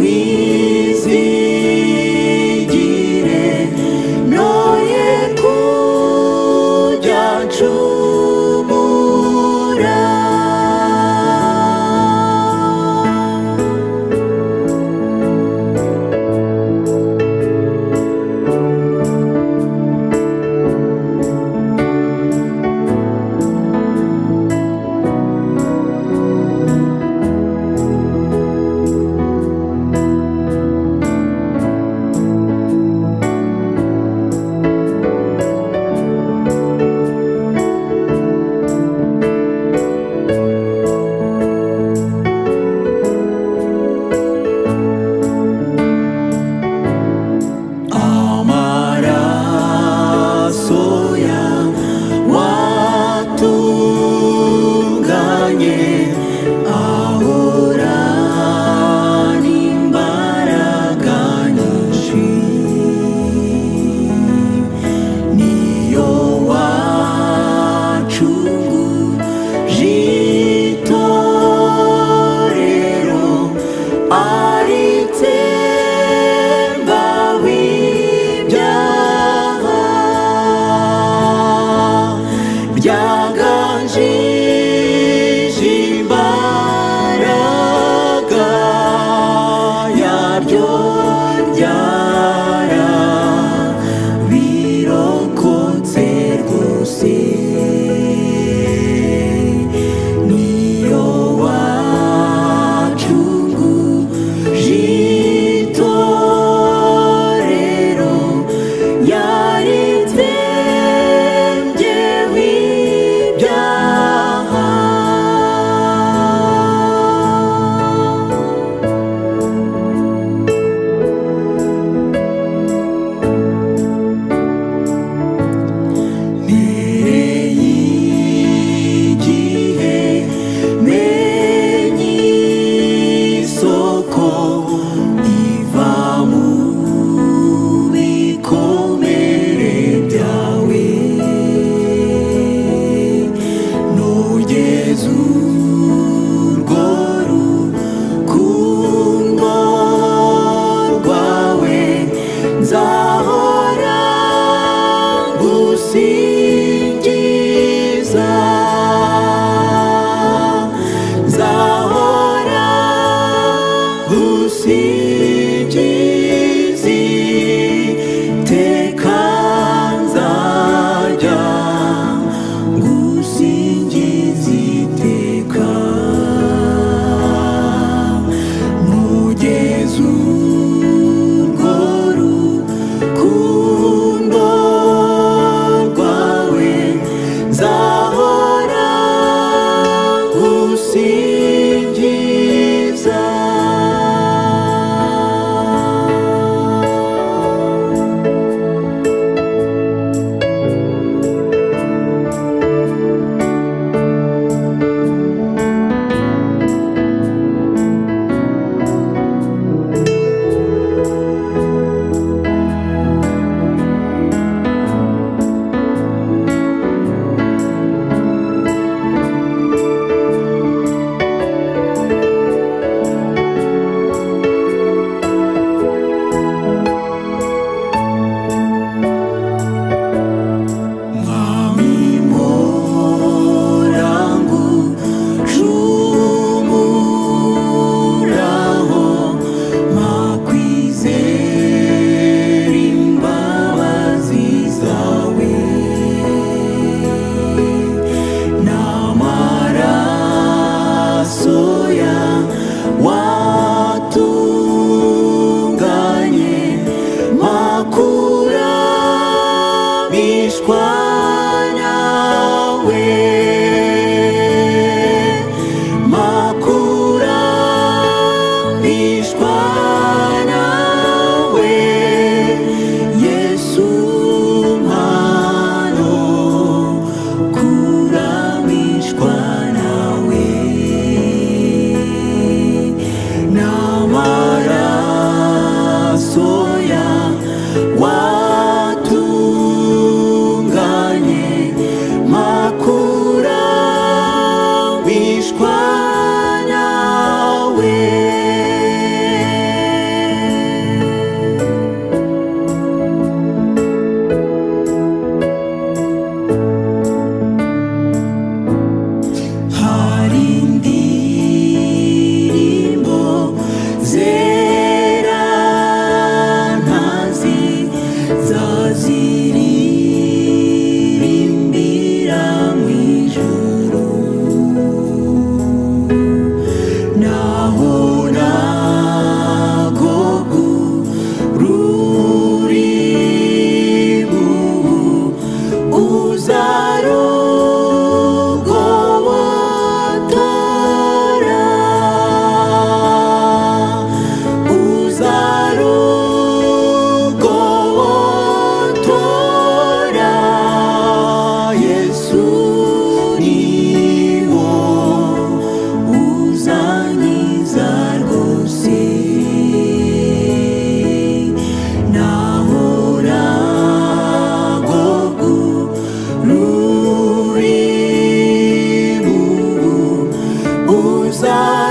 We. Oh. Watunganye makura bishwa nawe makura bishwa nawe usar. usar.